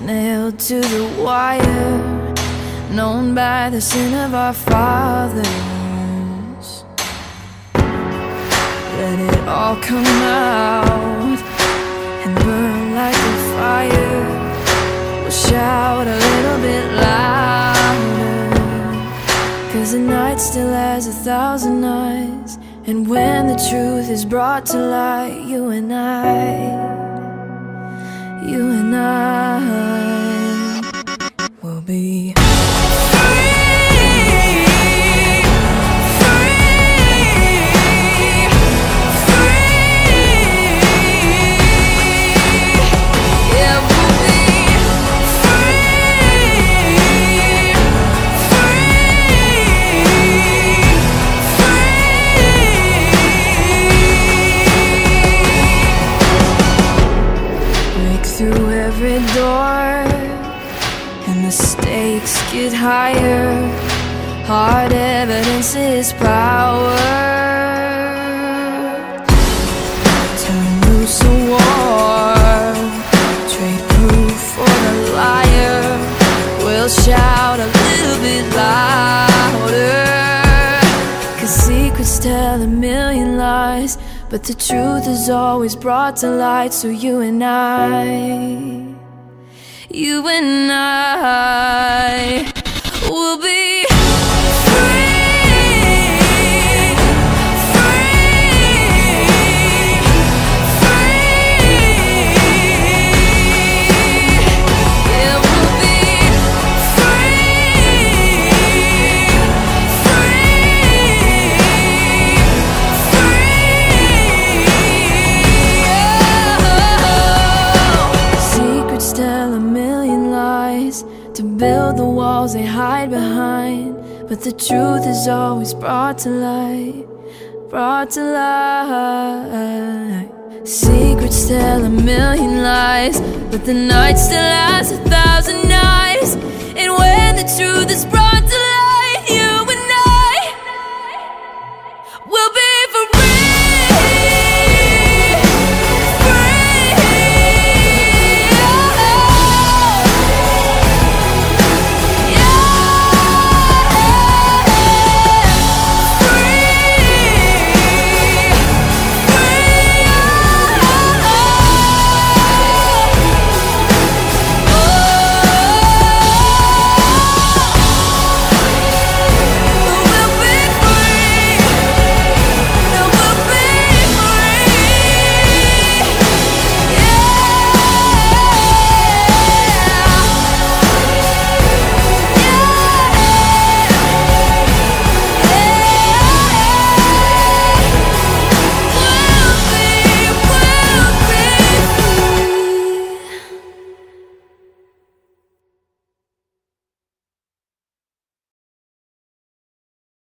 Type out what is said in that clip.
nailed to the wire, known by the sin of our fathers. Let it all come out and burn like a fire. We'll shout a little bit louder, cause the night still has a thousand eyes. And when the truth is brought to light, you and I stakes get higher. Hard evidence is power. A war. Trade proof for the liar. We'll shout a little bit louder. Cause secrets tell a million lies but the truth is always brought to light So you and I You and I to build the walls they hide behind. But the truth is always brought to light, brought to light. Secrets tell a million lies, but the night still has a thousand